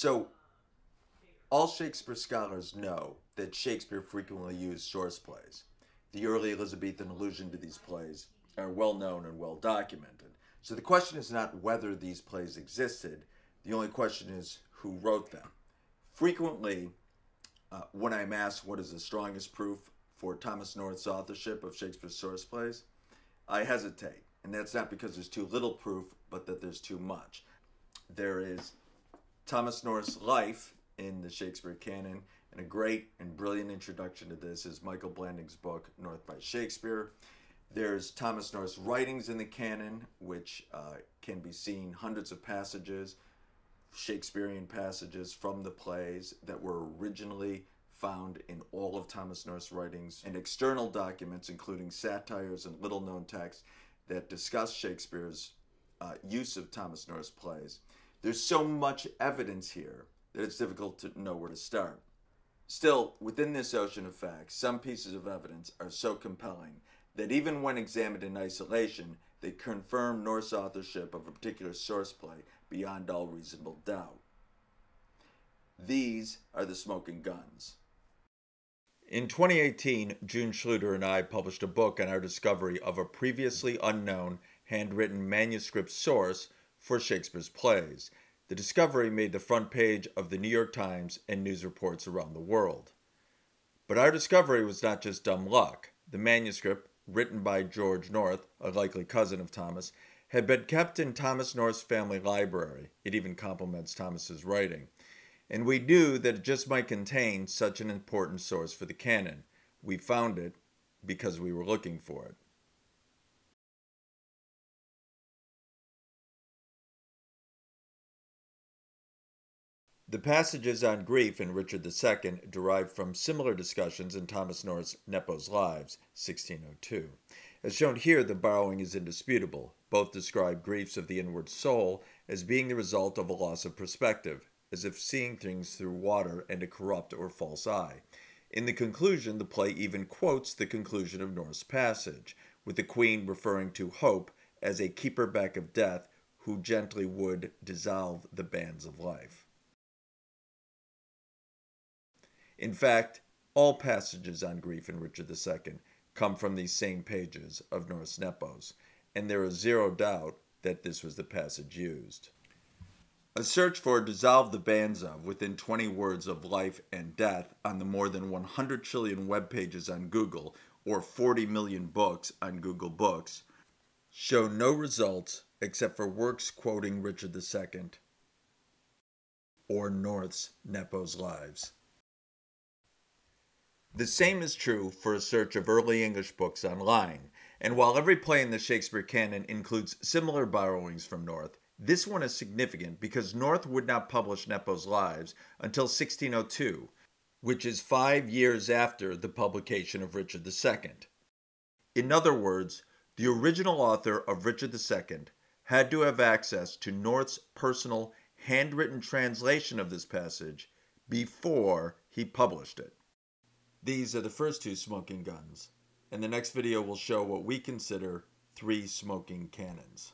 So, all Shakespeare scholars know that Shakespeare frequently used source plays. The early Elizabethan allusion to these plays are well known and well documented. So the question is not whether these plays existed, the only question is who wrote them. Frequently, uh, when I'm asked what is the strongest proof for Thomas North's authorship of Shakespeare's source plays, I hesitate. And that's not because there's too little proof, but that there's too much. There is Thomas North's life in the Shakespeare canon, and a great and brilliant introduction to this is Michael Blanding's book, North by Shakespeare. There's Thomas North's writings in the canon, which uh, can be seen hundreds of passages, Shakespearean passages from the plays that were originally found in all of Thomas North's writings, and external documents, including satires and little known texts that discuss Shakespeare's uh, use of Thomas North's plays. There's so much evidence here that it's difficult to know where to start. Still, within this ocean of facts, some pieces of evidence are so compelling that even when examined in isolation, they confirm North's authorship of a particular source play beyond all reasonable doubt. These are the smoking guns. In 2018, June Schluter and I published a book on our discovery of a previously unknown handwritten manuscript source for Shakespeare's plays. The discovery made the front page of the New York Times and news reports around the world. But our discovery was not just dumb luck. The manuscript, written by George North, a likely cousin of Thomas, had been kept in Thomas North's family library. It even complements Thomas's writing and we knew that it just might contain such an important source for the canon. We found it because we were looking for it. The passages on grief in Richard II derive from similar discussions in Thomas North's Nepos' Lives, 1602. As shown here, the borrowing is indisputable. Both describe griefs of the inward soul as being the result of a loss of perspective, as if seeing things through water and a corrupt or false eye. In the conclusion, the play even quotes the conclusion of North's passage, with the queen referring to Hope as a keeper back of death who gently would dissolve the bands of life. In fact, all passages on grief in Richard II come from these same pages of North's Nepos, and there is zero doubt that this was the passage used. A search for dissolve the bands of within 20 words of life and death on the more than 100 trillion web pages on Google or 40 million books on Google Books show no results except for works quoting Richard II or North's Nepos' Lives. The same is true for a search of early English books online, and while every play in the Shakespeare canon includes similar borrowings from North, this one is significant because North would not publish Nepos' Lives until 1602, which is five years after the publication of Richard II. In other words, the original author of Richard II had to have access to North's personal handwritten translation of this passage before he published it. These are the first two smoking guns, and the next video will show what we consider three smoking cannons.